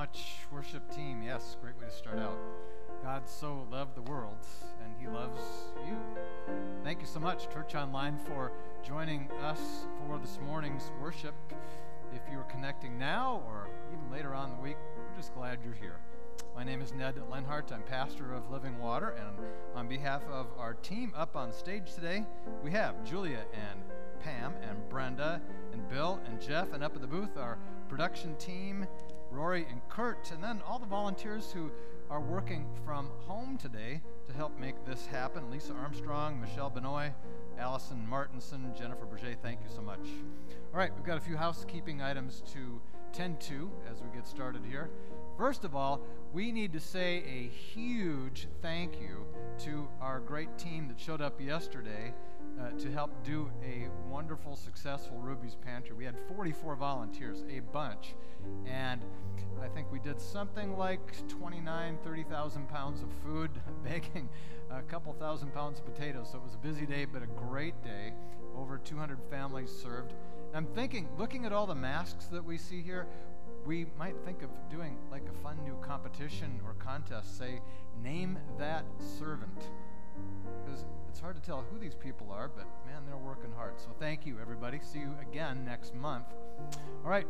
much, worship team. Yes, great way to start out. God so loved the world, and He loves you. Thank you so much, Church Online, for joining us for this morning's worship. If you are connecting now or even later on in the week, we're just glad you're here. My name is Ned Lenhart. I'm pastor of Living Water, and on behalf of our team up on stage today, we have Julia and Pam and Brenda and Bill and Jeff, and up at the booth, our production team, Rory and Kurt, and then all the volunteers who are working from home today to help make this happen. Lisa Armstrong, Michelle Benoit, Allison Martinson, Jennifer Berger, thank you so much. All right, we've got a few housekeeping items to tend to as we get started here. First of all, we need to say a huge thank you to our great team that showed up yesterday uh, to help do a wonderful, successful Ruby's Pantry. We had 44 volunteers, a bunch, and I think we did something like 29, 30,000 pounds of food, baking a couple thousand pounds of potatoes. So it was a busy day, but a great day. Over 200 families served. I'm thinking, looking at all the masks that we see here, we might think of doing like a fun new competition or contest. Say, name that servant. Because it's hard to tell who these people are, but man, they're working hard. So thank you, everybody. See you again next month. All right.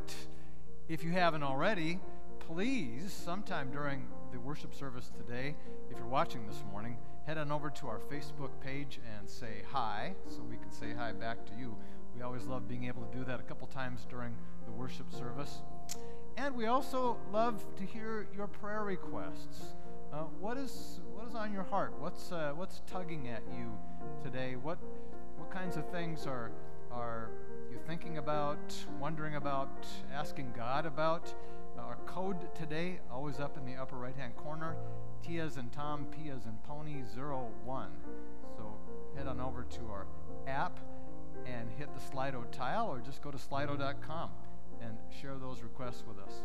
If you haven't already, please, sometime during the worship service today, if you're watching this morning, head on over to our Facebook page and say hi so we can say hi back to you. We always love being able to do that a couple times during the worship service. And we also love to hear your prayer requests. Uh, what is what is on your heart? What's uh, what's tugging at you today? What what kinds of things are are you're thinking about, wondering about, asking God about. Our code today, always up in the upper right hand corner, T as in Tom, P as in Pony, 01. So head on over to our app and hit the Slido tile or just go to slido.com and share those requests with us.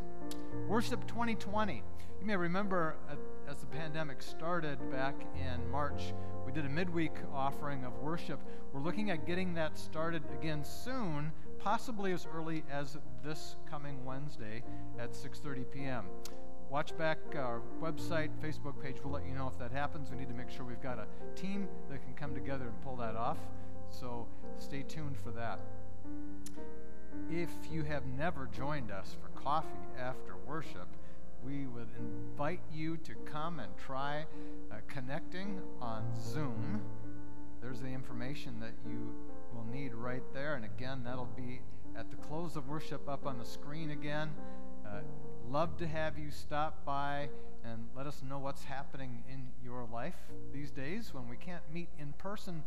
Worship 2020. You may remember uh, as the pandemic started back in March, we did a midweek offering of worship. We're looking at getting that started again soon, possibly as early as this coming Wednesday at 6:30 p.m. Watch back our website, Facebook page. We'll let you know if that happens. We need to make sure we've got a team that can come together and pull that off. So stay tuned for that. If you have never joined us for coffee after worship, we would invite you to come and try uh, connecting on Zoom. There's the information that you will need right there. And again, that'll be at the close of worship up on the screen again. Uh, love to have you stop by and let us know what's happening in your life these days when we can't meet in person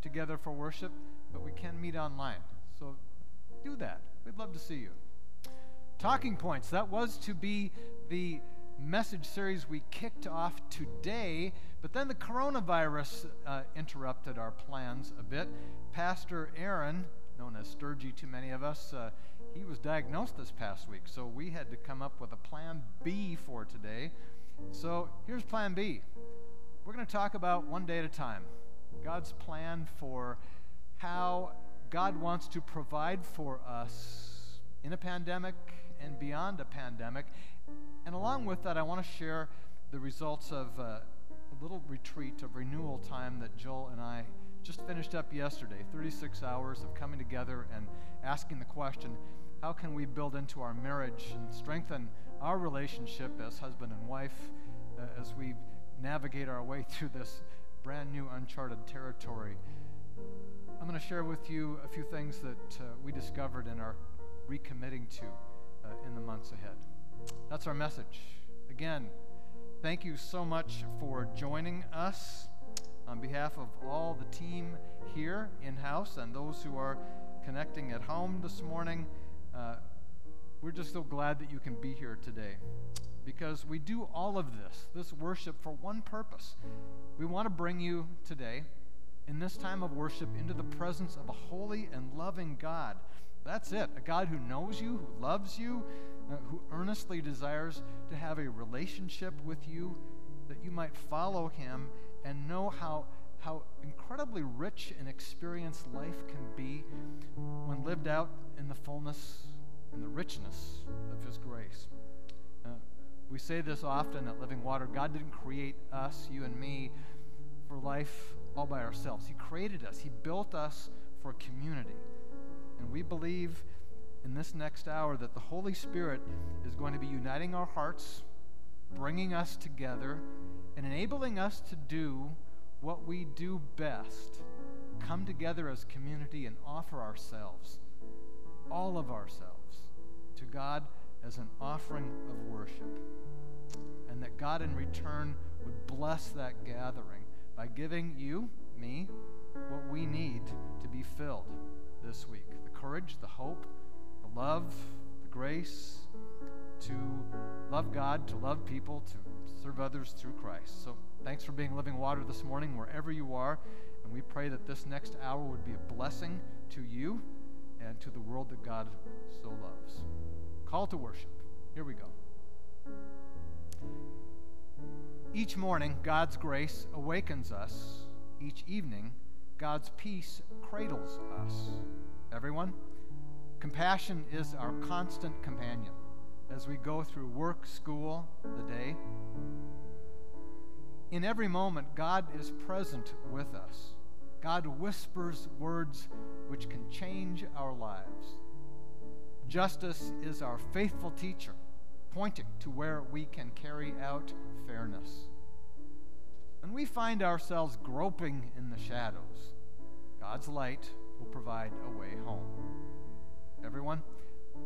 together for worship, but we can meet online. So do that. We'd love to see you. Talking points. That was to be the message series we kicked off today, but then the coronavirus uh, interrupted our plans a bit. Pastor Aaron, known as Sturgy to many of us, uh, he was diagnosed this past week, so we had to come up with a plan B for today. So here's plan B. We're going to talk about one day at a time. God's plan for how God wants to provide for us in a pandemic and beyond a pandemic. And along with that, I want to share the results of uh, a little retreat of renewal time that Joel and I just finished up yesterday 36 hours of coming together and asking the question how can we build into our marriage and strengthen our relationship as husband and wife uh, as we navigate our way through this brand new uncharted territory. I'm going to share with you a few things that uh, we discovered and are recommitting to uh, in the months ahead. That's our message. Again, thank you so much for joining us on behalf of all the team here in house and those who are connecting at home this morning. Uh, we're just so glad that you can be here today because we do all of this, this worship, for one purpose. We want to bring you today, in this time of worship, into the presence of a holy and loving God. That's it. A God who knows you, who loves you, uh, who earnestly desires to have a relationship with you, that you might follow him and know how, how incredibly rich and experienced life can be when lived out in the fullness and the richness of his grace. We say this often at Living Water God didn't create us, you and me, for life all by ourselves. He created us, He built us for community. And we believe in this next hour that the Holy Spirit is going to be uniting our hearts, bringing us together, and enabling us to do what we do best come together as community and offer ourselves, all of ourselves, to God as an offering of worship and that God in return would bless that gathering by giving you, me, what we need to be filled this week the courage, the hope, the love, the grace to love God, to love people, to serve others through Christ. So thanks for being living water this morning, wherever you are. And we pray that this next hour would be a blessing to you and to the world that God so loves. Call to worship. Here we go. Each morning, God's grace awakens us. Each evening, God's peace cradles us. Everyone, compassion is our constant companion as we go through work, school, the day. In every moment, God is present with us. God whispers words which can change our lives. Justice is our faithful teacher pointing to where we can carry out fairness. When we find ourselves groping in the shadows, God's light will provide a way home. Everyone,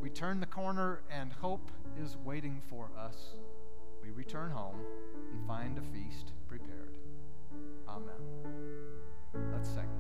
we turn the corner and hope is waiting for us. We return home and find a feast prepared. Amen. Let's sing.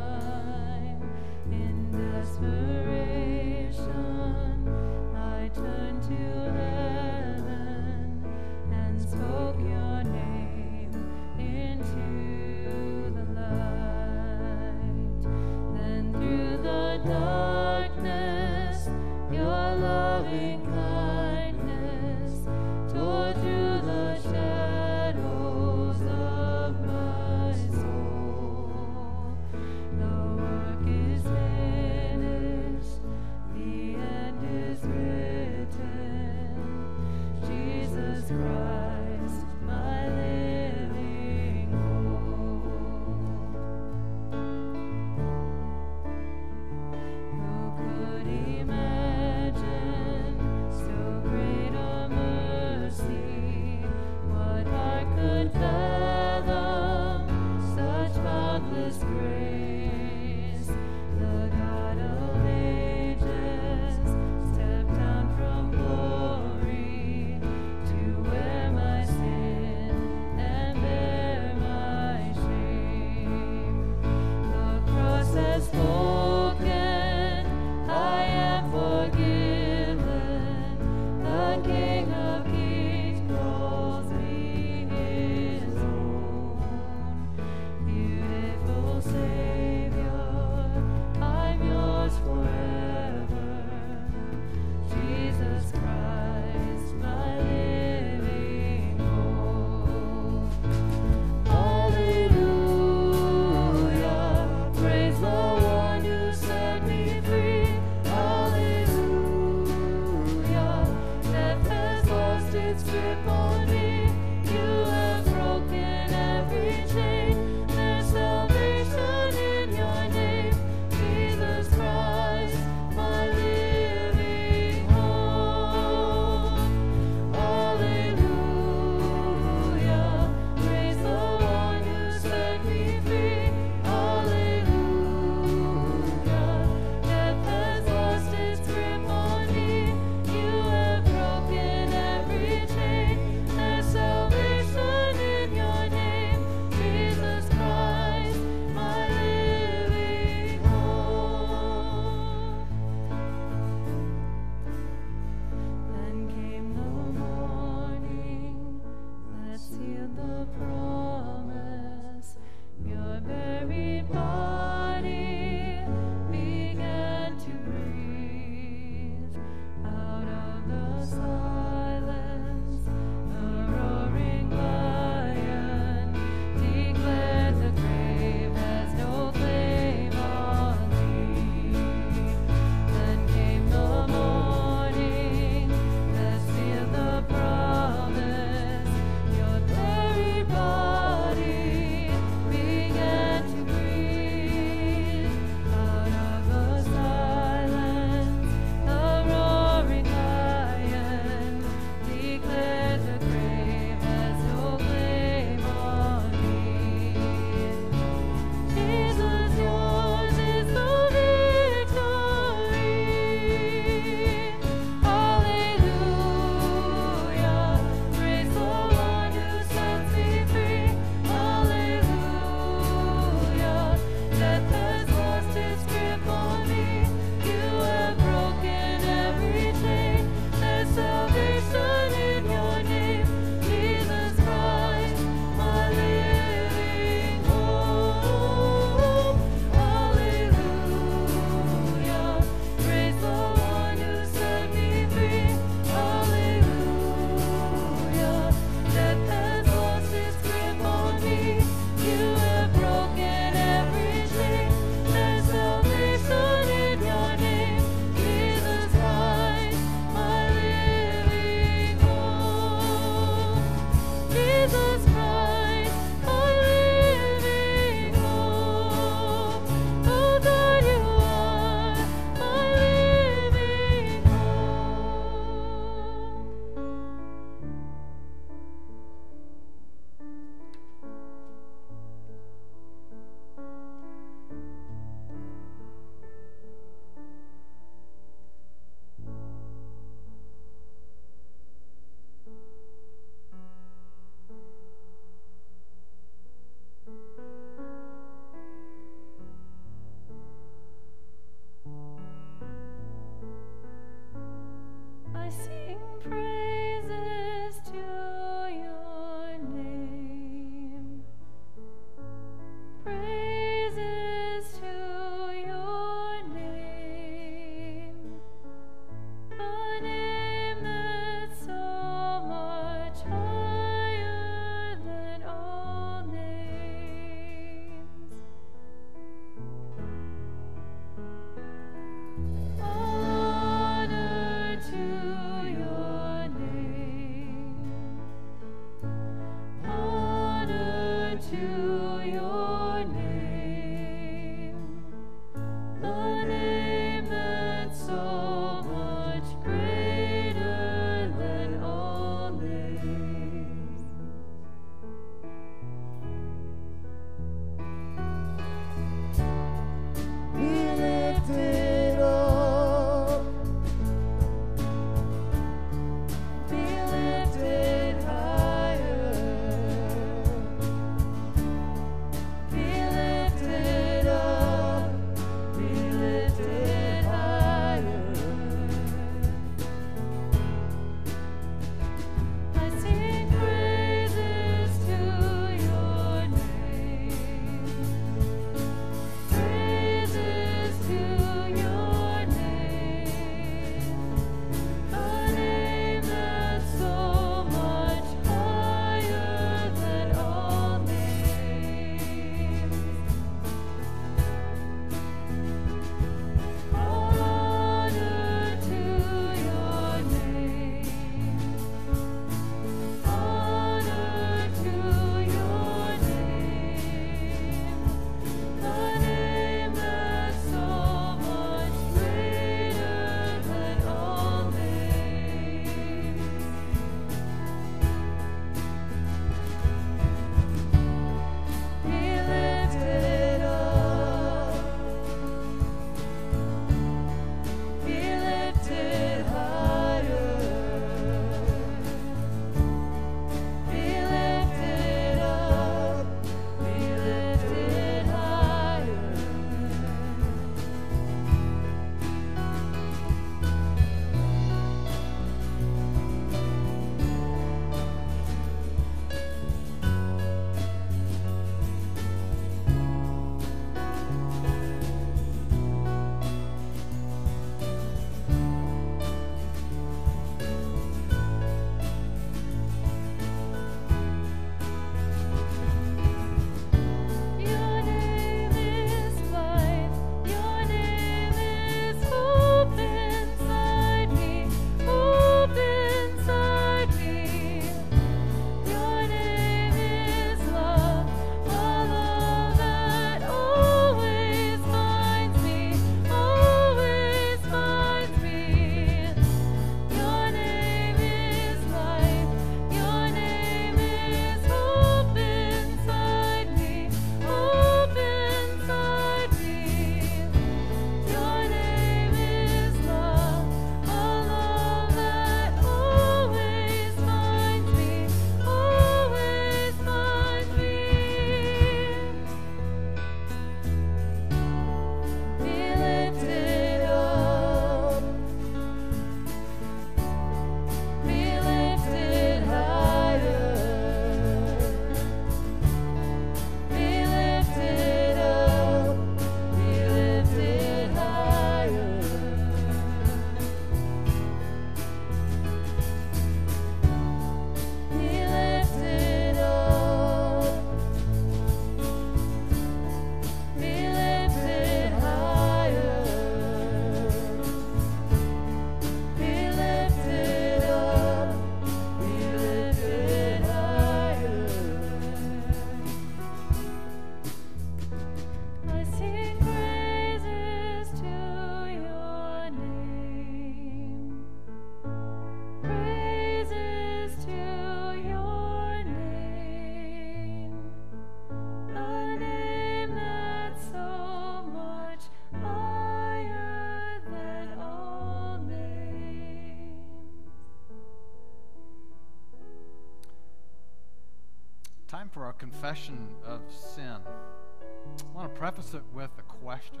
Confession of sin. I want to preface it with a question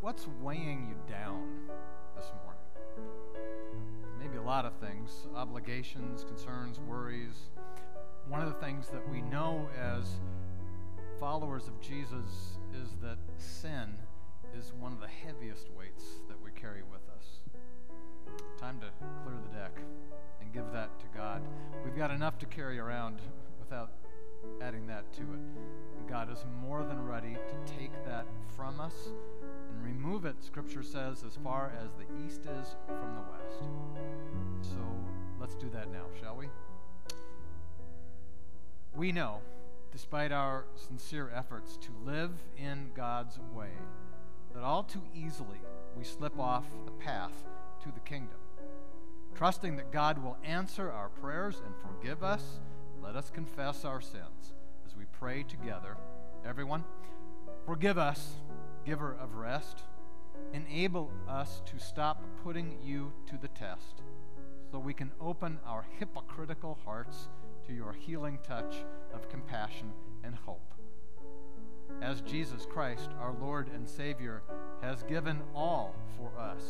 What's weighing you down this morning? Maybe a lot of things obligations, concerns, worries. One of the things that we know as followers of Jesus is that sin is one of the heaviest weights that we carry with us. Time to clear the deck and give that to God. We've got enough to carry around without adding that to it. God is more than ready to take that from us and remove it, Scripture says, as far as the east is from the west. So let's do that now, shall we? We know, despite our sincere efforts to live in God's way, that all too easily we slip off the path to the kingdom. Trusting that God will answer our prayers and forgive us, let us confess our sins as we pray together. Everyone, forgive us, giver of rest. Enable us to stop putting you to the test so we can open our hypocritical hearts to your healing touch of compassion and hope. As Jesus Christ, our Lord and Savior, has given all for us,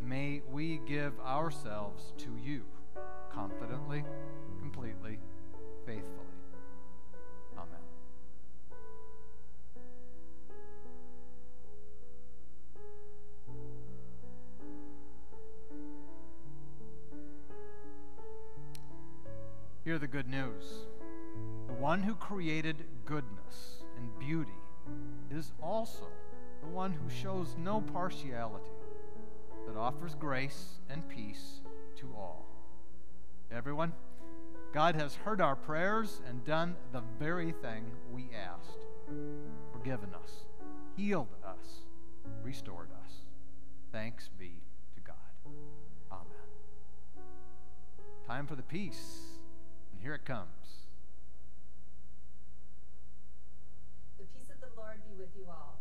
may we give ourselves to you confidently, completely, faithfully. Amen. Hear the good news. The one who created goodness and beauty is also the one who shows no partiality, but offers grace and peace to all. Everyone, God has heard our prayers and done the very thing we asked forgiven us, healed us, restored us. Thanks be to God. Amen. Time for the peace, and here it comes. The peace of the Lord be with you all.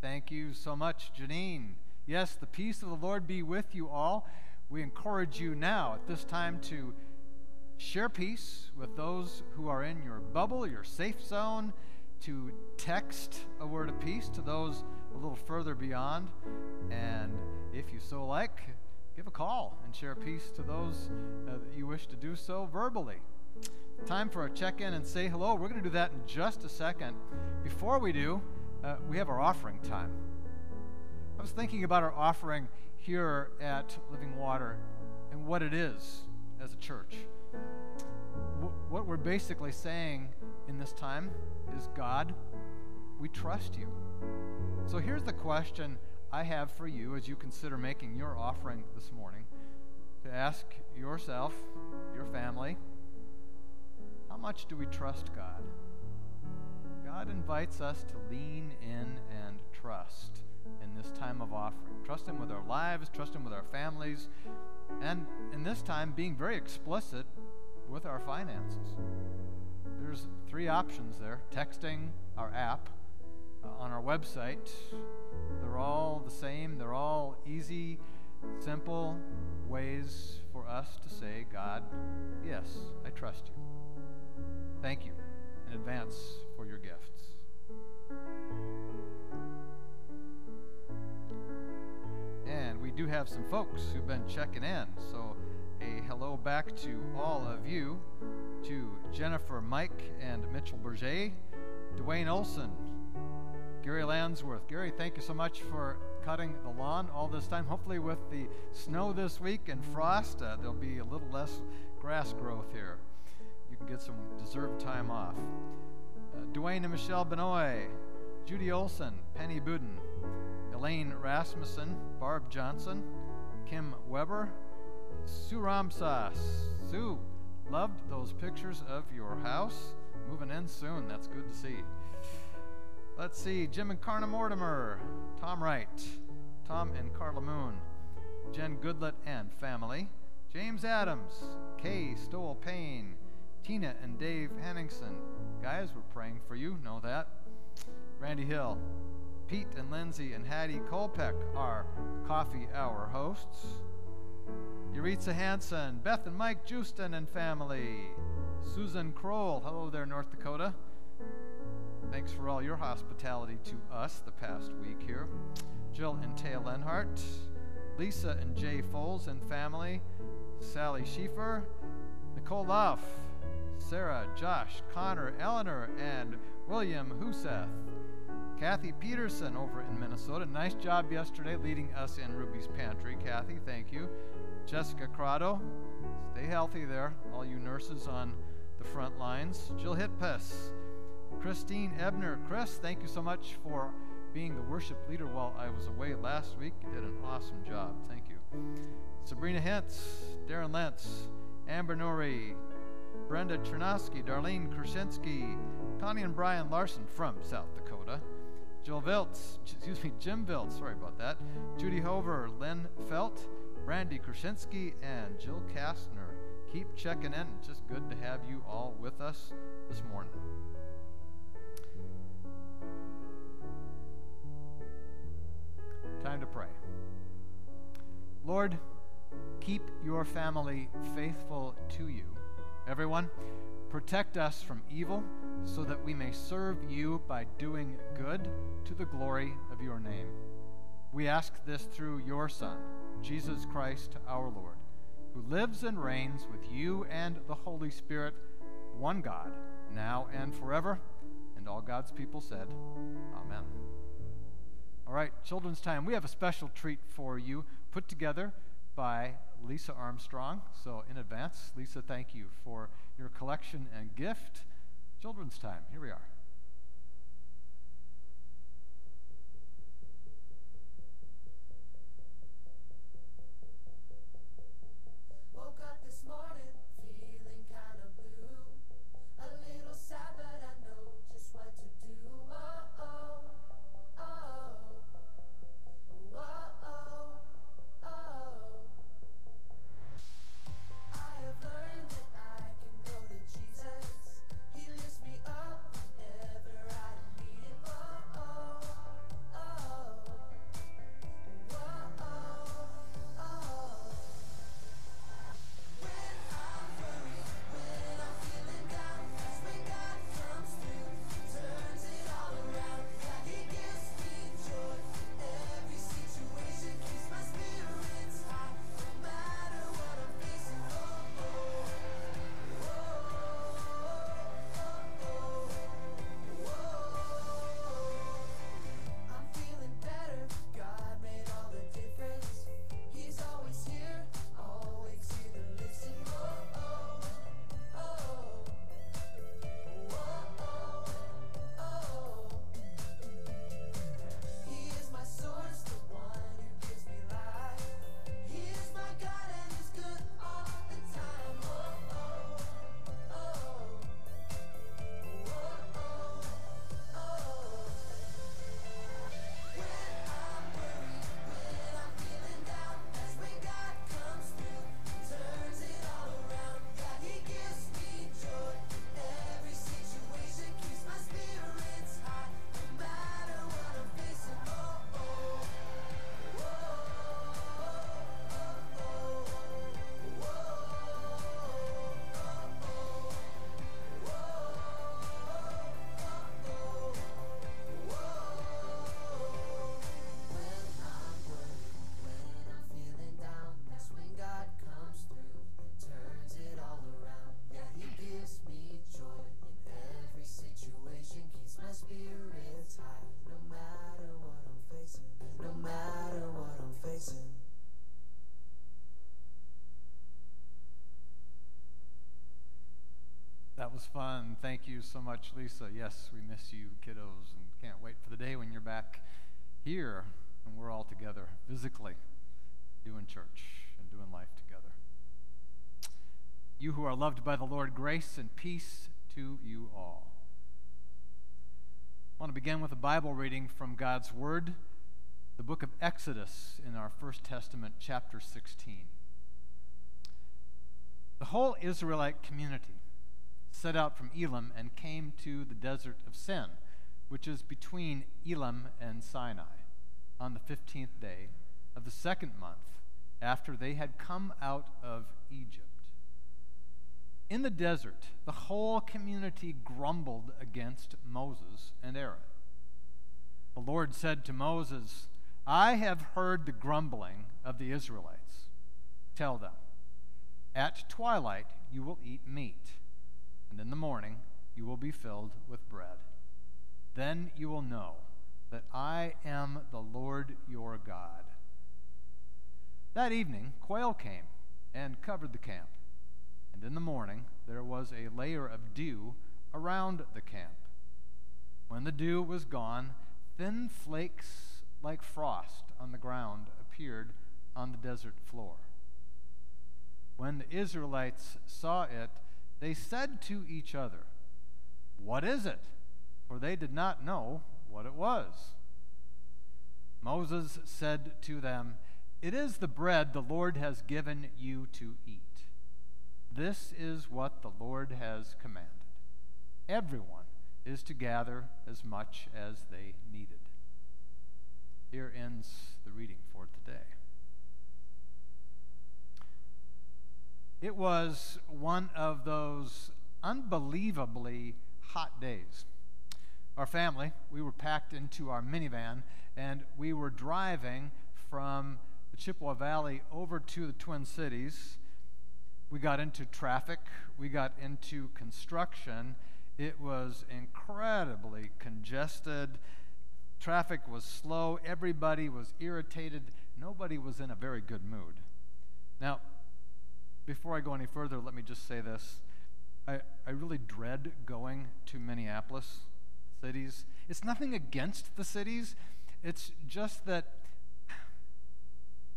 Thank you so much, Janine. Yes, the peace of the Lord be with you all. We encourage you now at this time to share peace with those who are in your bubble, your safe zone, to text a word of peace to those a little further beyond. And if you so like, give a call and share peace to those uh, that you wish to do so verbally. Time for a check in and say hello. We're going to do that in just a second. Before we do, uh, we have our offering time. I was thinking about our offering here at Living Water and what it is as a church. What we're basically saying in this time is God, we trust you. So here's the question I have for you as you consider making your offering this morning to ask yourself, your family, how much do we trust God? God invites us to lean in and trust in this time of offering. Trust Him with our lives, trust Him with our families, and in this time, being very explicit with our finances. There's three options there texting, our app, uh, on our website. They're all the same, they're all easy, simple ways for us to say, God, yes, I trust you. Thank you in advance And we do have some folks who've been checking in. So, a hello back to all of you, to Jennifer, Mike, and Mitchell Berger, Dwayne Olson, Gary Landsworth. Gary, thank you so much for cutting the lawn all this time. Hopefully, with the snow this week and frost, uh, there'll be a little less grass growth here. You can get some deserved time off. Uh, Dwayne and Michelle Benoit, Judy Olson, Penny Budin, Elaine Rasmussen, Barb Johnson, Kim Weber, Sue Ramsas. Sue, loved those pictures of your house. Moving in soon. That's good to see. Let's see. Jim and Carna Mortimer, Tom Wright, Tom and Carla Moon, Jen Goodlet and family, James Adams, Kay Stowell Payne, Tina and Dave Henningsen. Guys, we're praying for you. Know that. Randy Hill, Pete and Lindsay and Hattie Kolpeck are coffee hour hosts. Yuritsa Hansen, Beth and Mike Justin and family, Susan Kroll. Hello there, North Dakota. Thanks for all your hospitality to us the past week here. Jill and Taya Lenhart, Lisa and Jay Foles and family, Sally Schiefer, Nicole Luff, Sarah, Josh, Connor, Eleanor, and William Huseth. Kathy Peterson over in Minnesota. Nice job yesterday leading us in Ruby's Pantry. Kathy, thank you. Jessica Crotto, stay healthy there, all you nurses on the front lines. Jill Hitpes, Christine Ebner. Chris, thank you so much for being the worship leader while I was away last week. You did an awesome job. Thank you. Sabrina Hintz, Darren Lentz, Amber Nori, Brenda Chernosky, Darlene Krasinski, Connie and Brian Larson from South Dakota. Jill Viltz, excuse me, Jim Viltz, sorry about that. Judy Hover, Lynn Felt, Brandy Krasinski, and Jill Kastner. Keep checking in. It's just good to have you all with us this morning. Time to pray. Lord, keep your family faithful to you. Everyone, Protect us from evil so that we may serve you by doing good to the glory of your name. We ask this through your Son, Jesus Christ our Lord, who lives and reigns with you and the Holy Spirit, one God, now and forever. And all God's people said, Amen. All right, children's time. We have a special treat for you put together by Lisa Armstrong. So, in advance, Lisa, thank you for your collection and gift. Children's time. Here we are. Was fun. Thank you so much, Lisa. Yes, we miss you, kiddos, and can't wait for the day when you're back here and we're all together physically doing church and doing life together. You who are loved by the Lord, grace and peace to you all. I want to begin with a Bible reading from God's Word, the book of Exodus in our First Testament, chapter 16. The whole Israelite community set out from Elim and came to the desert of Sin, which is between Elim and Sinai, on the fifteenth day of the second month after they had come out of Egypt. In the desert, the whole community grumbled against Moses and Aaron. The Lord said to Moses, I have heard the grumbling of the Israelites. Tell them, at twilight you will eat meat, and in the morning you will be filled with bread. Then you will know that I am the Lord your God. That evening, quail came and covered the camp. And in the morning, there was a layer of dew around the camp. When the dew was gone, thin flakes like frost on the ground appeared on the desert floor. When the Israelites saw it, they said to each other, What is it? For they did not know what it was. Moses said to them, It is the bread the Lord has given you to eat. This is what the Lord has commanded. Everyone is to gather as much as they needed. Here ends the reading for today. It was one of those unbelievably hot days. Our family, we were packed into our minivan and we were driving from the Chippewa Valley over to the Twin Cities we got into traffic, we got into construction. It was incredibly congested. Traffic was slow. Everybody was irritated. Nobody was in a very good mood. Now, before I go any further, let me just say this. I, I really dread going to Minneapolis cities. It's nothing against the cities, it's just that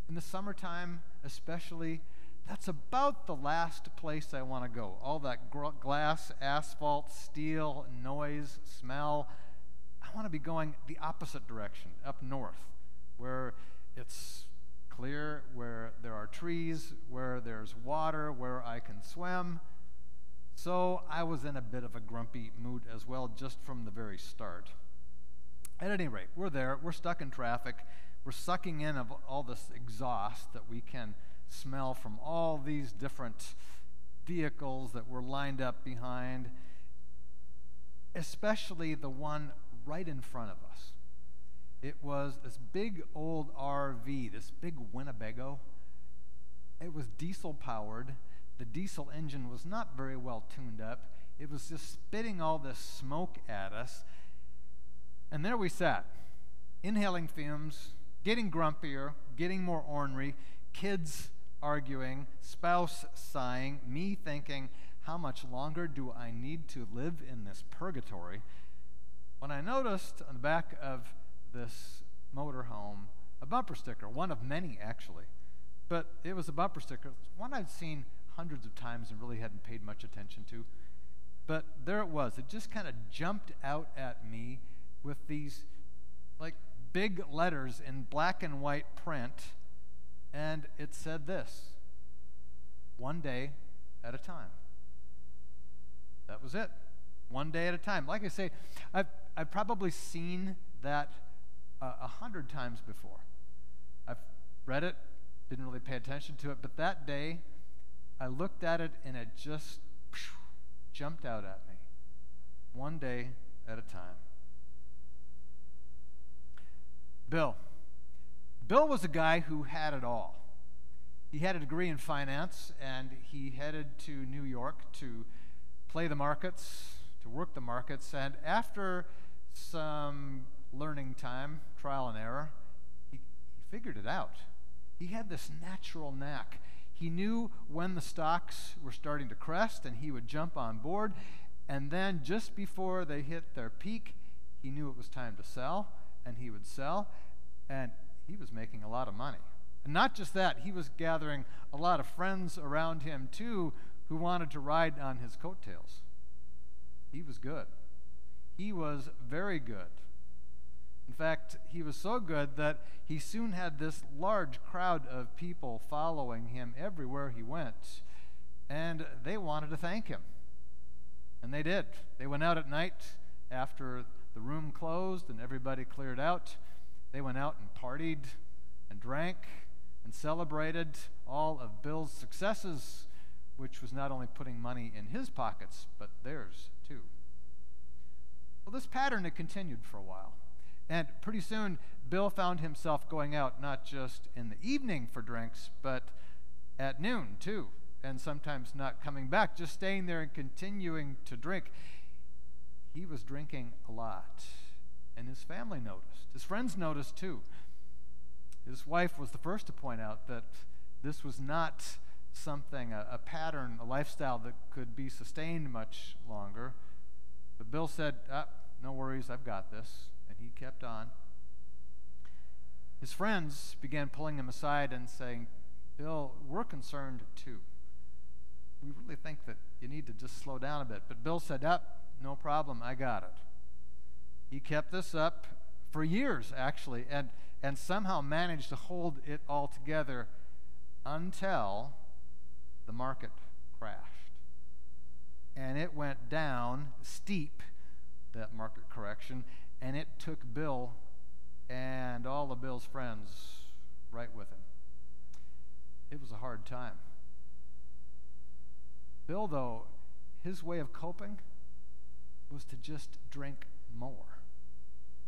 in the summertime, especially, that's about the last place I want to go. All that gr- glass, asphalt, steel, noise, smell. I want to be going the opposite direction, up north, where it's clear, where there are trees, where there's water, where I can swim. So I was in a bit of a grumpy mood as well, just from the very start. At any rate, we're there, we're stuck in traffic, we're sucking in of all this exhaust that we can smell from all these different vehicles that were lined up behind, especially the one right in front of us. It was this big old RV, this big Winnebago. It was diesel powered. The diesel engine was not very well tuned up. It was just spitting all this smoke at us. And there we sat, inhaling fumes, getting grumpier, getting more ornery, kids arguing, spouse sighing, me thinking, how much longer do I need to live in this purgatory? When I noticed on the back of this motorhome a bumper sticker, one of many actually, but it was a bumper sticker, one I'd seen hundreds of times and really hadn't paid much attention to. But there it was. It just kind of jumped out at me with these like big letters in black and white print and it said this one day at a time. That was it. One day at a time. Like I say, I've, I've probably seen that uh, a hundred times before. I've read it, didn't really pay attention to it, but that day I looked at it and it just jumped out at me. One day at a time. Bill. Bill was a guy who had it all. He had a degree in finance, and he headed to New York to play the markets, to work the markets. And after some learning time, trial and error, he, he figured it out. He had this natural knack. He knew when the stocks were starting to crest, and he would jump on board. And then, just before they hit their peak, he knew it was time to sell, and he would sell. And he was making a lot of money. And not just that, he was gathering a lot of friends around him too who wanted to ride on his coattails. He was good. He was very good. Fact, he was so good that he soon had this large crowd of people following him everywhere he went. And they wanted to thank him. And they did. They went out at night after the room closed and everybody cleared out. They went out and partied and drank and celebrated all of Bill's successes which was not only putting money in his pockets, but theirs too. Well, this pattern had continued for a while. And pretty soon, Bill found himself going out not just in the evening for drinks, but at noon too, and sometimes not coming back, just staying there and continuing to drink. He was drinking a lot, and his family noticed. His friends noticed too. His wife was the first to point out that this was not something, a, a pattern, a lifestyle that could be sustained much longer. But Bill said, ah, No worries, I've got this. He kept on. His friends began pulling him aside and saying, Bill, we're concerned too. We really think that you need to just slow down a bit. But Bill said, Up, no problem, I got it. He kept this up for years, actually, and, and somehow managed to hold it all together until the market crashed. And it went down steep, that market correction, and it took Bill and all of Bill's friends right with him. It was a hard time. Bill, though, his way of coping was to just drink more.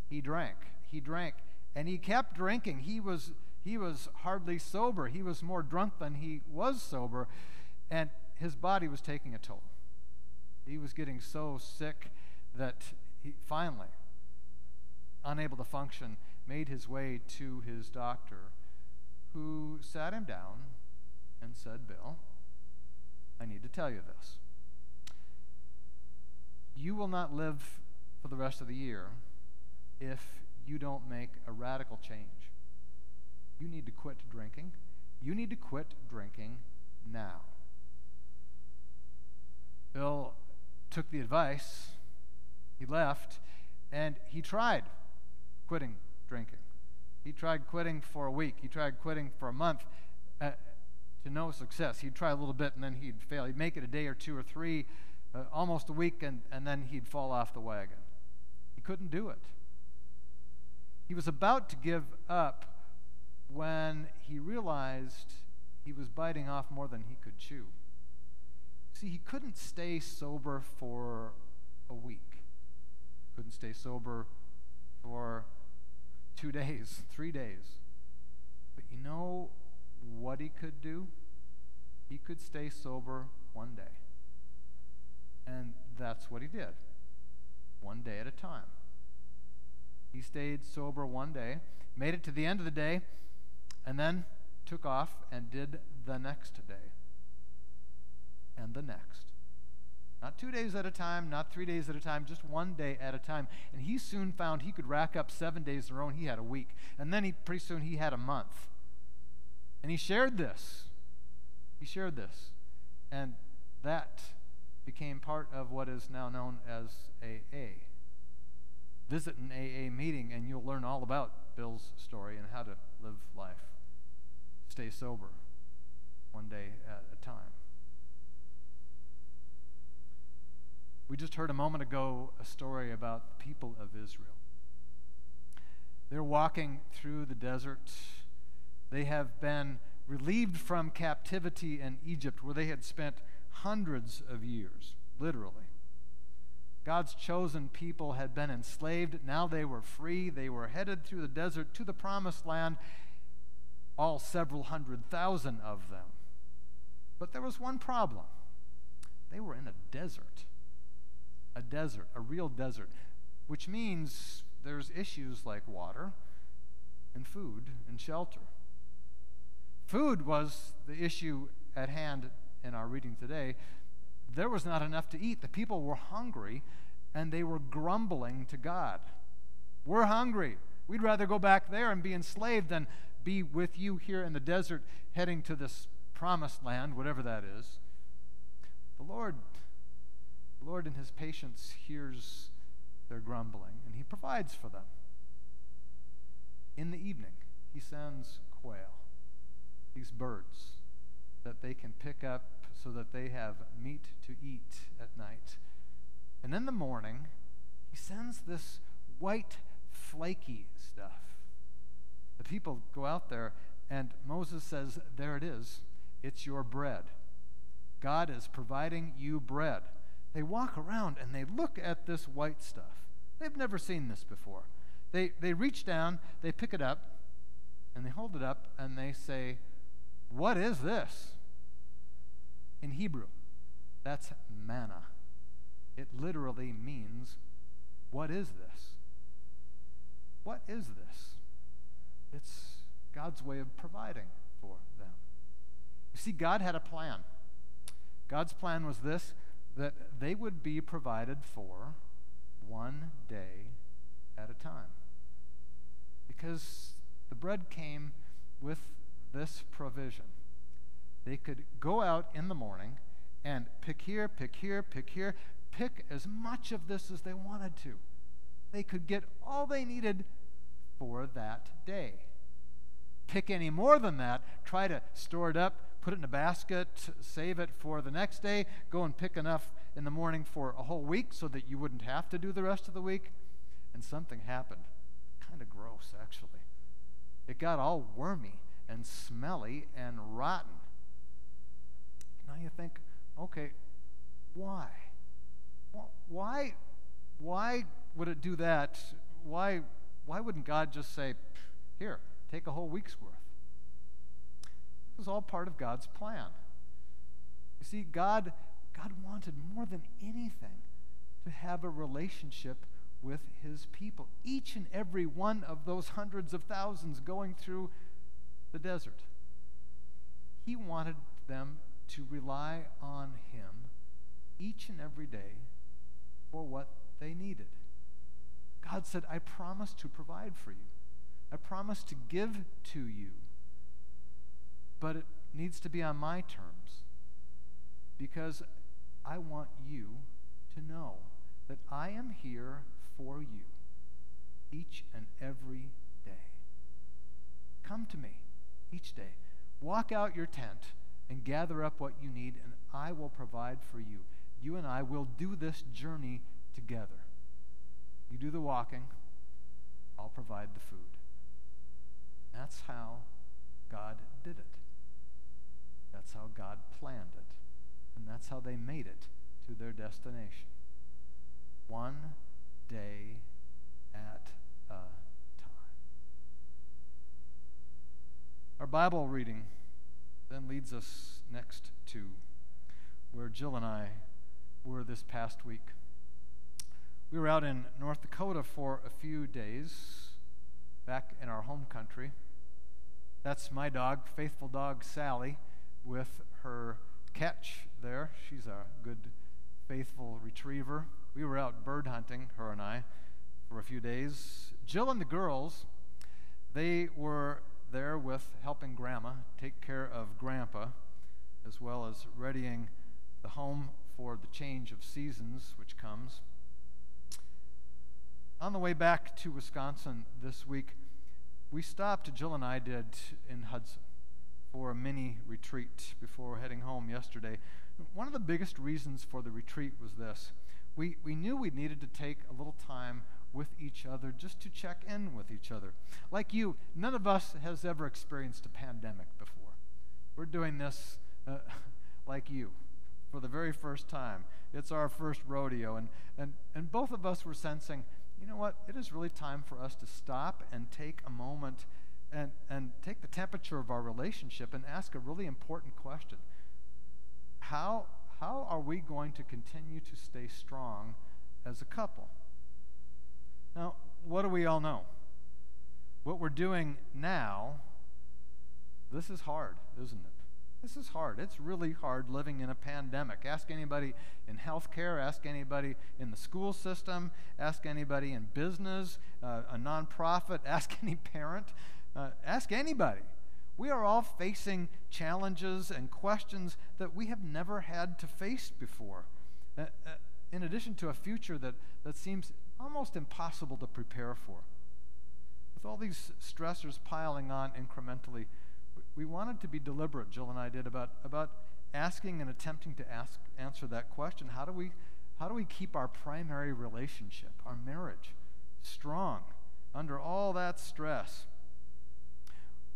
He drank, he drank, and he kept drinking. He was he was hardly sober. He was more drunk than he was sober, and his body was taking a toll. He was getting so sick that he finally, unable to function, made his way to his doctor, who sat him down and said, Bill, I need to tell you this. You will not live for the rest of the year if you don't make a radical change. You need to quit drinking. You need to quit drinking now. Bill took the advice, he left, and he tried quitting drinking. He tried quitting for a week, he tried quitting for a month. Uh, to no success. He'd try a little bit and then he'd fail. He'd make it a day or two or three, uh, almost a week, and, and then he'd fall off the wagon. He couldn't do it. He was about to give up when he realized he was biting off more than he could chew. See, he couldn't stay sober for a week, couldn't stay sober for two days, three days. But you know what he could do? He could stay sober one day. And that's what he did, one day at a time. He stayed sober one day, made it to the end of the day, and then took off and did the next day. And the next. Not two days at a time, not three days at a time, just one day at a time. And he soon found he could rack up seven days in a row, and he had a week. And then he, pretty soon he had a month. And he shared this. He shared this. And that became part of what is now known as AA. Visit an AA meeting, and you'll learn all about Bill's story and how to live life. Stay sober one day at a time. We just heard a moment ago a story about the people of Israel. They're walking through the desert. They have been relieved from captivity in Egypt, where they had spent hundreds of years, literally. God's chosen people had been enslaved. Now they were free. They were headed through the desert to the promised land, all several hundred thousand of them. But there was one problem they were in a desert. Desert, a real desert, which means there's issues like water and food and shelter. Food was the issue at hand in our reading today there was not enough to eat. The people were hungry and they were grumbling to God. We're hungry. We'd rather go back there and be enslaved than be with you here in the desert heading to this promised land, whatever that is. The Lord, the Lord in his patience hears their grumbling and he provides for them. In the evening, he sends quail, these birds that they can pick up so that they have meat to eat at night. And in the morning, he sends this white, flaky stuff. The people go out there, and Moses says, There it is. It's your bread. God is providing you bread. They walk around and they look at this white stuff. They've never seen this before. They, they reach down, they pick it up, and they hold it up, and they say, What is this? In Hebrew, that's manna. It literally means, What is this? What is this? It's God's way of providing for them. You see, God had a plan. God's plan was this that they would be provided for one day at a time. Because the bread came with this provision. They could go out in the morning and pick here, pick here, pick here, pick as much of this as they wanted to. They could get all they needed for that day. Pick any more than that, try to store it up, put it in a basket, save it for the next day, go and pick enough in the morning for a whole week so that you wouldn't have to do the rest of the week. And something happened. Kind of gross, actually. It got all wormy and smelly and rotten. Now you think, okay, why? Why, why would it do that? Why, why wouldn't God just say, here, take a whole week's worth? Was all part of God's plan. You see, God, God wanted more than anything to have a relationship with his people. Each and every one of those hundreds of thousands going through the desert. He wanted them to rely on him each and every day for what they needed. God said, I promise to provide for you. I promise to give to you. But it needs to be on my terms because I want you to know that I am here for you each and every day. Come to me each day. Walk out your tent and gather up what you need, and I will provide for you. You and I will do this journey together. You do the walking, I'll provide the food. That's how God did it. That's how God planned it. And that's how they made it to their destination. One day at a time. Our Bible reading then leads us next to where Jill and I were this past week. We were out in North Dakota for a few days, back in our home country. That's my dog, faithful dog Sally, with her catch there. She's a good, faithful retriever. We were out bird hunting, her and I, for a few days. Jill and the girls, they were there with helping Grandma take care of Grandpa, as well as readying the home for the change of seasons which comes. On the way back to Wisconsin this week, we stopped, Jill and I did, in Hudson for a mini retreat before heading home yesterday. One of the biggest reasons for the retreat was this we, we knew we needed to take a little time with each other just to check in with each other. Like you, none of us has ever experienced a pandemic before. We're doing this uh, like you for the very first time. It's our first rodeo, and, and, and both of us were sensing you know what? It is really time for us to stop and take a moment and, and take the temperature of our relationship and ask a really important question. How, how are we going to continue to stay strong as a couple? Now, what do we all know? What we're doing now, this is hard, isn't it? This is hard. It's really hard living in a pandemic. Ask anybody in healthcare, ask anybody in the school system, ask anybody in business, uh, a nonprofit, ask any parent, uh, ask anybody. We are all facing challenges and questions that we have never had to face before, uh, uh in addition to a future that, that seems almost impossible to prepare for. With all these stressors piling on incrementally, we wanted to be deliberate, Jill and I did, about, about asking and attempting to ask, answer that question. How do, we, how do we keep our primary relationship, our marriage, strong under all that stress?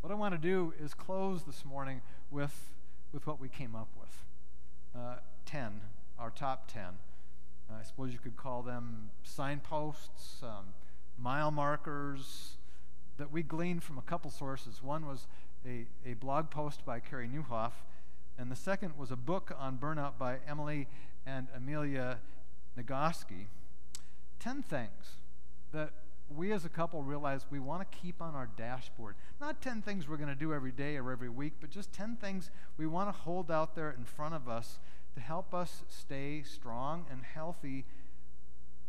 What I want to do is close this morning with, with what we came up with. uh, 10, our top 10. I suppose you could call them signposts, um, mile markers that we gleaned from a couple sources. One was a, a blog post by Carey Nieuwhof, and the second was a book on burnout by Emily and Amelia Nagoski. 10 things that we as a couple realize we want to keep on our dashboard. Not 10 things we're going to do every day or every week, but just 10 things we want to hold out there in front of us to help us stay strong and healthy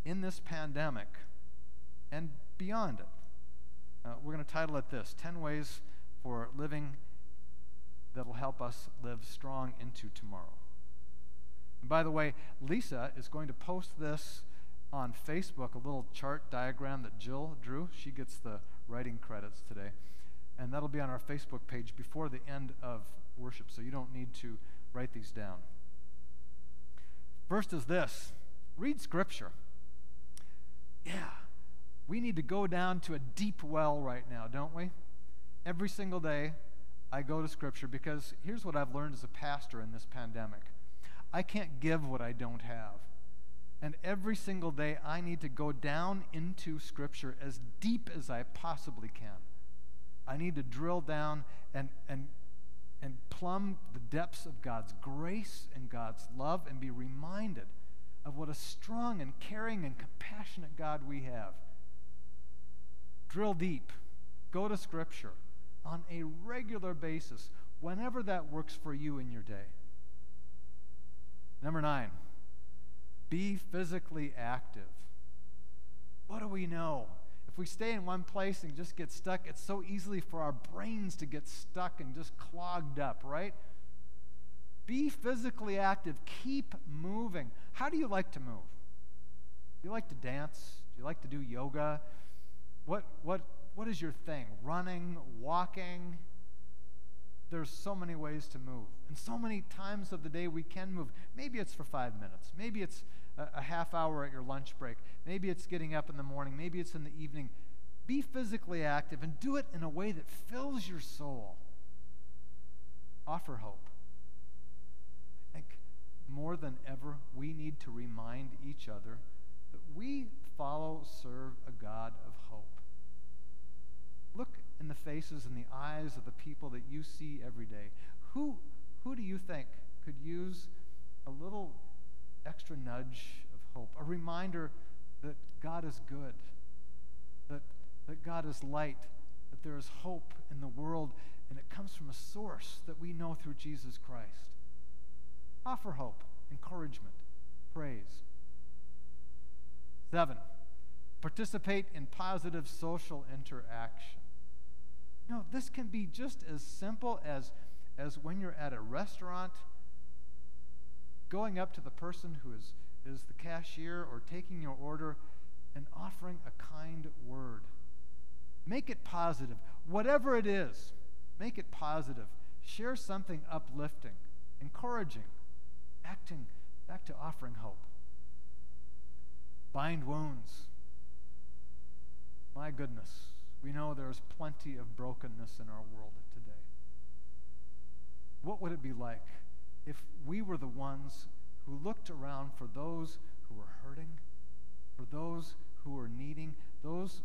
in this pandemic and beyond it. Uh, we're going to title it this 10 Ways for Living That'll Help Us Live Strong into Tomorrow. And by the way, Lisa is going to post this on Facebook, a little chart diagram that Jill drew. She gets the writing credits today. And that'll be on our Facebook page before the end of worship, so you don't need to write these down. First is this read Scripture. Yeah, we need to go down to a deep well right now, don't we? Every single day, I go to Scripture because here's what I've learned as a pastor in this pandemic I can't give what I don't have. And every single day, I need to go down into Scripture as deep as I possibly can. I need to drill down and, and, and plumb the depths of God's grace and God's love and be reminded of what a strong and caring and compassionate God we have. Drill deep. Go to Scripture on a regular basis, whenever that works for you in your day. Number nine. Be physically active. What do we know? If we stay in one place and just get stuck, it's so easily for our brains to get stuck and just clogged up, right? Be physically active. Keep moving. How do you like to move? Do you like to dance? Do you like to do yoga? What, what, what is your thing? Running, walking? There's so many ways to move. And so many times of the day we can move. Maybe it's for five minutes. Maybe it's a, a, half hour at your lunch break. Maybe it's getting up in the morning. Maybe it's in the evening. Be physically active and do it in a way that fills your soul. Offer hope. I think more than ever, we need to remind each other that we follow, serve a God of hope. Look in the faces and the eyes of the people that you see every day. Who, who do you think could use a little extra nudge of hope, a reminder that God is good, that, that God is light, that there is hope in the world, and it comes from a source that we know through Jesus Christ? Offer hope, encouragement, praise. Seven, participate in positive social interaction. No, this can be just as simple as, as when you're at a restaurant, going up to the person who is, is the cashier or taking your order and offering a kind word. Make it positive. Whatever it is, make it positive. Share something uplifting, encouraging, acting back to offering hope. Bind wounds. My goodness we know there's plenty of brokenness in our world today. What would it be like if we were the ones who looked around for those who were hurting, for those who are needing, those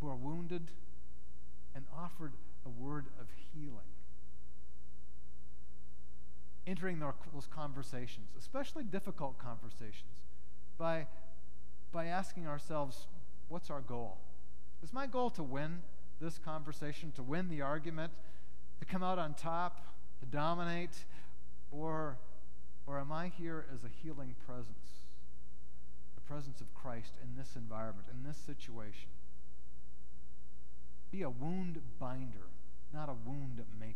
who are wounded, and offered a word of healing? Entering those conversations, especially difficult conversations, by, by asking ourselves, what's our goal? Is my goal to win this conversation, to win the argument, to come out on top, to dominate, or, or am I here as a healing presence? The presence of Christ in this environment, in this situation. Be a wound binder, not a wound maker.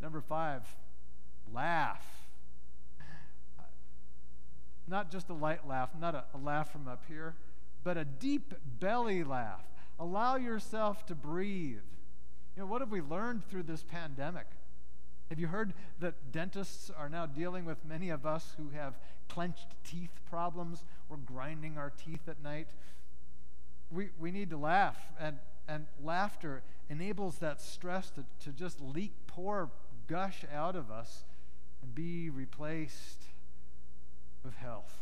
Number five, laugh. Not just a light laugh, not a, a laugh from up here but a deep belly laugh. Allow yourself to breathe. You know, what have we learned through this pandemic? Have you heard that dentists are now dealing with many of us who have clenched teeth problems We're grinding our teeth at night? We, we need to laugh, and, and laughter enables that stress to, to just leak, pour, gush out of us and be replaced with health.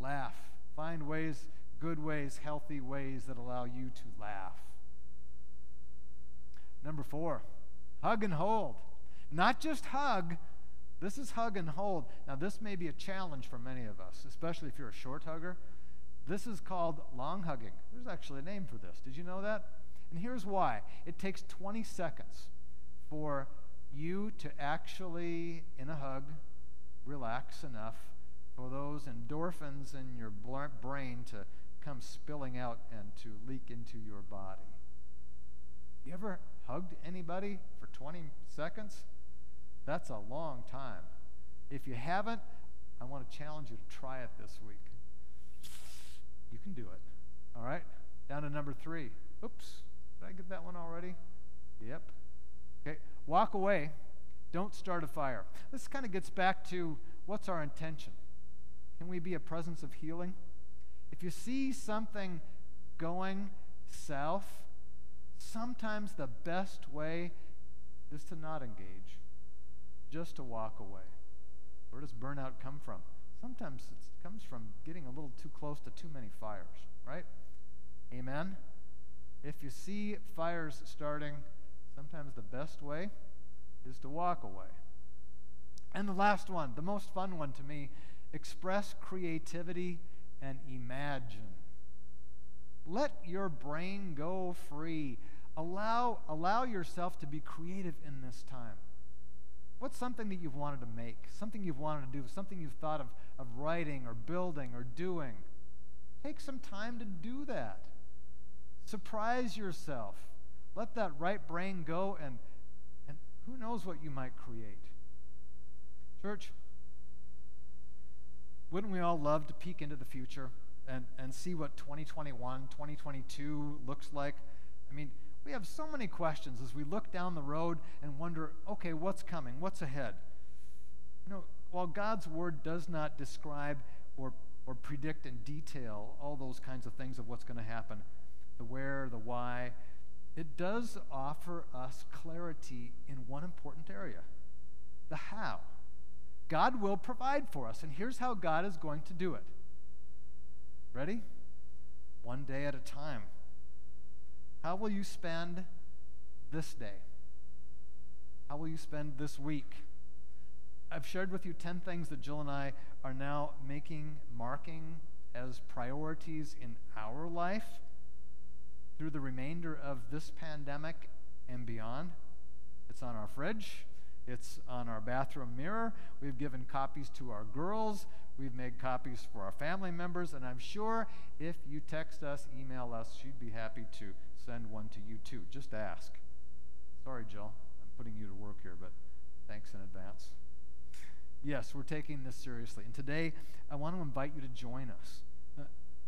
Laugh. Find ways, good ways, healthy ways that allow you to laugh. Number four, hug and hold. Not just hug, this is hug and hold. Now, this may be a challenge for many of us, especially if you're a short hugger. This is called long hugging. There's actually a name for this. Did you know that? And here's why it takes 20 seconds for you to actually, in a hug, relax enough for those endorphins in your brain to come spilling out and to leak into your body. You ever hugged anybody for 20 seconds? That's a long time. If you haven't, I want to challenge you to try it this week. You can do it. All right? Down to number three. Oops. Did I get that one already? Yep. Okay. Walk away. Don't start a fire. This kind of gets back to what's our intention? Can we be a presence of healing? If you see something going south, sometimes the best way is to not engage just to walk away. Where does burnout come from? Sometimes it comes from getting a little too close to too many fires, right? Amen? If you see fires starting, sometimes the best way is to walk away. And the last one, the most fun one to me, express creativity and imagine. Let your brain go free. Allow, allow yourself to be creative in this time. What's something that you've wanted to make, something you've wanted to do, something you've thought of, of writing or building or doing? Take some time to do that. Surprise yourself. Let that right brain go, and, and who knows what you might create. Church, wouldn't we all love to peek into the future and, and see what 2021, 2022 looks like? I mean, we have so many questions as we look down the road and wonder, okay, what's coming? What's ahead? You know, while God's word does not describe or, or predict in detail all those kinds of things of what's going to happen, the where, the why, it does offer us clarity in one important area the how. God will provide for us, and here's how God is going to do it. Ready? One day at a time. How will you spend this day? How will you spend this week? I've shared with you 10 things that Jill and I are now making, marking as priorities in our life through the remainder of this pandemic and beyond. It's on our fridge, it's on our bathroom mirror. We've given copies to our girls. We've made copies for our family members. And I'm sure if you text us, email us, she'd be happy to send one to you too. Just ask. Sorry, Jill. I'm putting you to work here, but thanks in advance. Yes, we're taking this seriously. And today, I want to invite you to join us. Uh,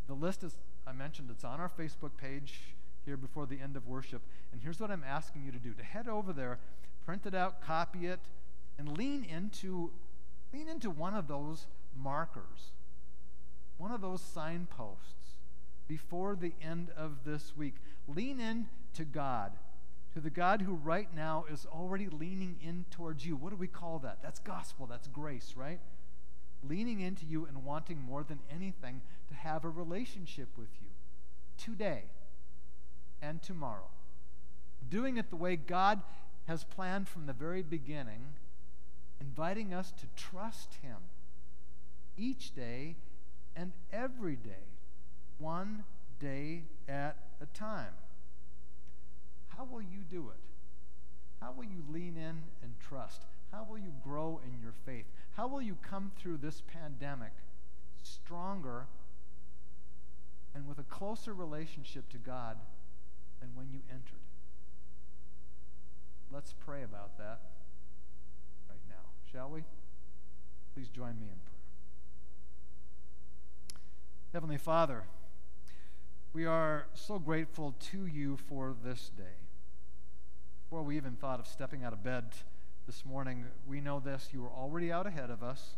the list, is I mentioned, it's on our Facebook page here before the end of worship. And here's what I'm asking you to do to head over there, print it out, copy it, and lean into, lean into one of those markers, one of those signposts before the end of this week. Lean in to God, to the God who right now is already leaning in towards you. What do we call that? That's gospel, that's grace, right? Leaning into you and wanting more than anything to have a relationship with you today and tomorrow. Doing it the way God has planned from the very beginning, inviting us to trust Him each day and every day one day at a time. How will you do it? How will you lean in and trust? How will you grow in your faith? How will you come through this pandemic stronger and with a closer relationship to God than when you entered? Let's pray about that right now, shall we? Please join me in prayer. Heavenly Father, we are so grateful to you for this day. Before we even thought of stepping out of bed this morning, we know this. You were already out ahead of us.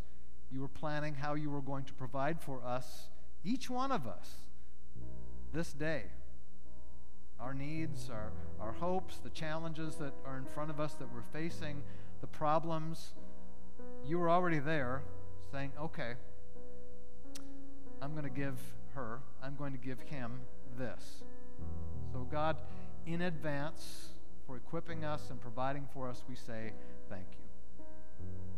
You were planning how you were going to provide for us, each one of us, this day. Our needs, our, our hopes, the challenges that are in front of us that we're facing, the problems, you were already there saying, okay, I'm going to give her, I'm going to give him this. So, God, in advance for equipping us and providing for us, we say thank you.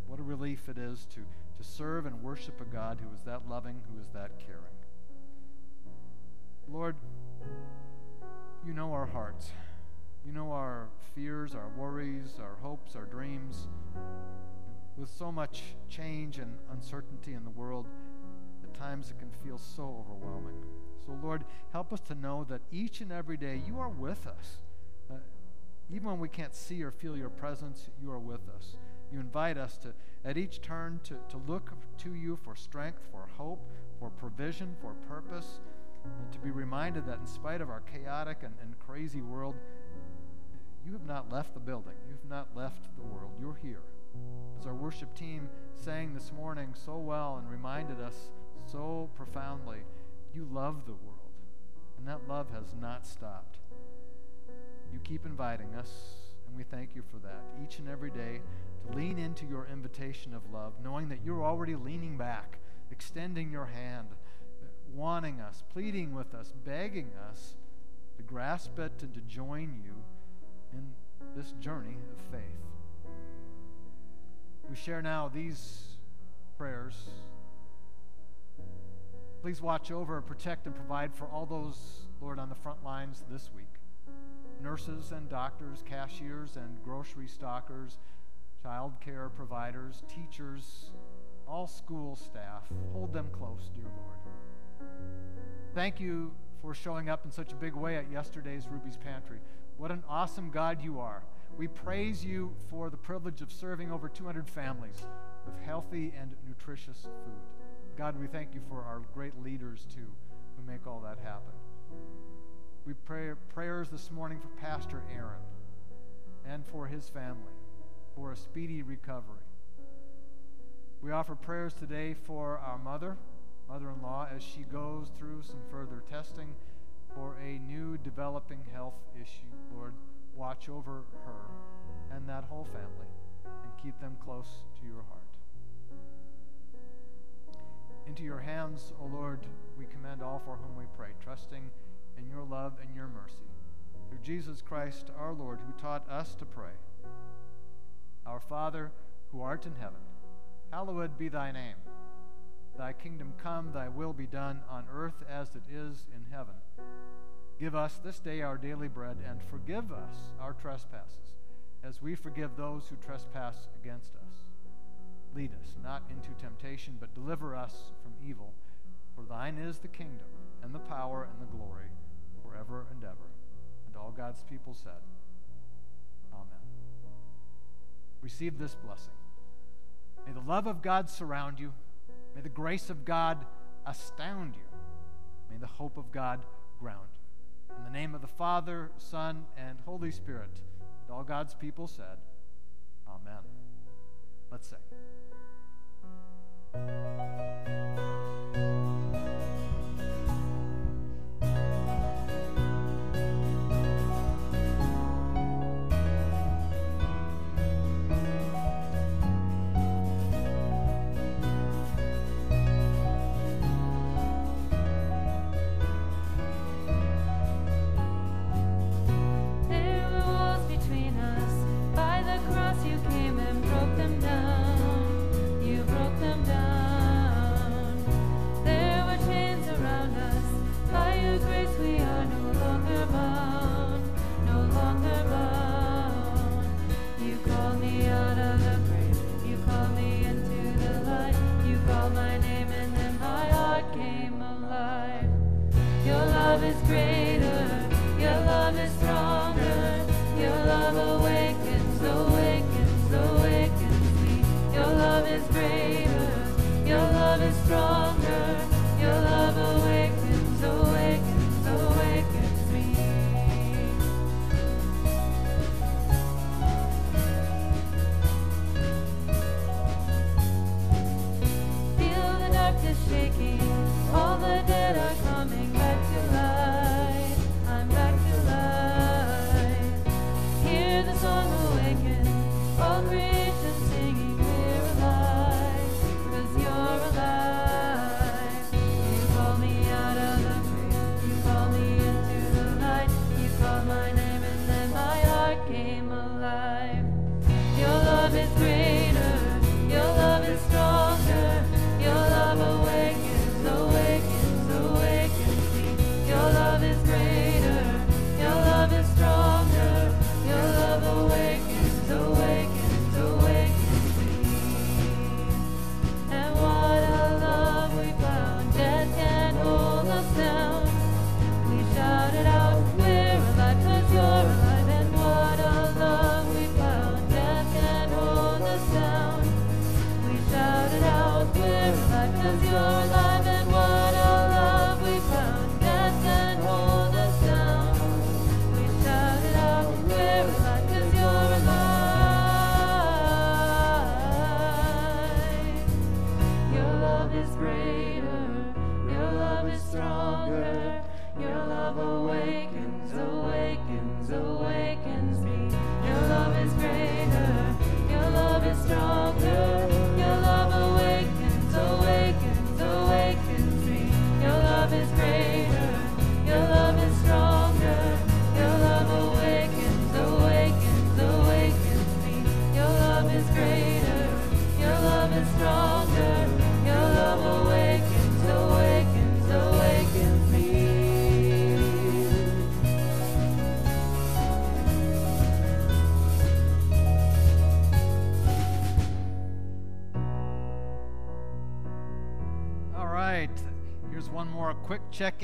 What a relief it is to, to serve and worship a God who is that loving, who is that caring. Lord, you know our hearts. You know our fears, our worries, our hopes, our dreams. With so much change and uncertainty in the world, at times it can feel so overwhelming. So, Lord, help us to know that each and every day you are with us. Uh, even when we can't see or feel your presence, you are with us. You invite us to, at each turn, to, to look to you for strength, for hope, for provision, for purpose, and to be reminded that in spite of our chaotic and, and crazy world, you have not left the building. You have not left the world. You're here. As our worship team sang this morning so well and reminded us so profoundly, you love the world. And that love has not stopped. You keep inviting us, and we thank you for that each and every day to lean into your invitation of love, knowing that you're already leaning back, extending your hand, wanting us, pleading with us, begging us to grasp it and to join you in this journey of faith. We share now these prayers. Please watch over, protect, and provide for all those, Lord, on the front lines this week nurses and doctors, cashiers and grocery stockers, child care providers, teachers, all school staff. Hold them close, dear Lord. Thank you for showing up in such a big way at yesterday's Ruby's Pantry. What an awesome God you are. We praise you for the privilege of serving over 200 families with healthy and nutritious food. God, we thank you for our great leaders, too, who make all that happen. We pray prayers this morning for Pastor Aaron and for his family for a speedy recovery. We offer prayers today for our mother, mother in law, as she goes through some further testing for a new developing health issue. Lord, watch over her and that whole family and keep them close to your heart. Into your hands, O Lord, we commend all for whom we pray, trusting in your love and your mercy. Through Jesus Christ our Lord, who taught us to pray. Our Father, who art in heaven, hallowed be thy name. Thy kingdom come, thy will be done on earth as it is in heaven. Give us this day our daily bread, and forgive us our trespasses, as we forgive those who trespass against us. Lead us not into temptation, but deliver us from evil. For thine is the kingdom, and the power, and the glory, forever and ever. And all God's people said, Amen. Receive this blessing. May the love of God surround you. May the grace of God astound you. May the hope of God ground you. In the name of the Father, Son, and Holy Spirit, and all God's people said, Amen. Let's sing.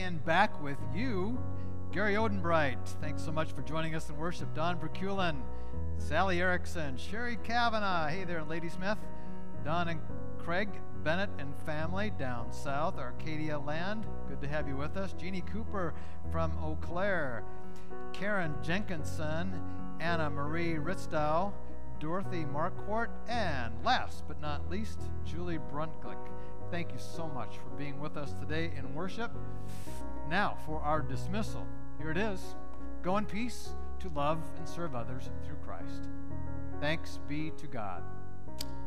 In back with you. Gary Odenbright, thanks so much for joining us in worship. Don Berkulin, Sally Erickson, Sherry Kavanaugh, hey there, Ladysmith. Don and Craig Bennett and family down south, Arcadia Land. Good to have you with us. Jeannie Cooper from Eau Claire. Karen Jenkinson, Anna Marie Ritzdow, Dorothy Marquardt, and last but not least, Julie Bruntglick. Thank you so much for being with us today in worship. Now, for our dismissal, here it is Go in peace to love and serve others through Christ. Thanks be to God.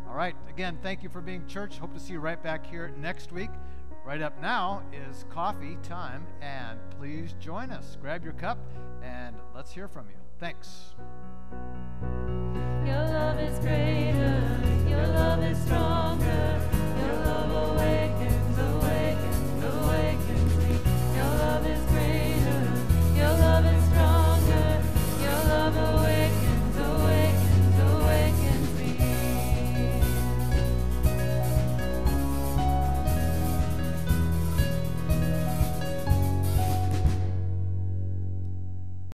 All right, again, thank you for being church. Hope to see you right back here next week. Right up now is coffee time, and please join us. Grab your cup and let's hear from you. Thanks. Your love is greater, your love is stronger. Your love is greater, your love is stronger, your love oh,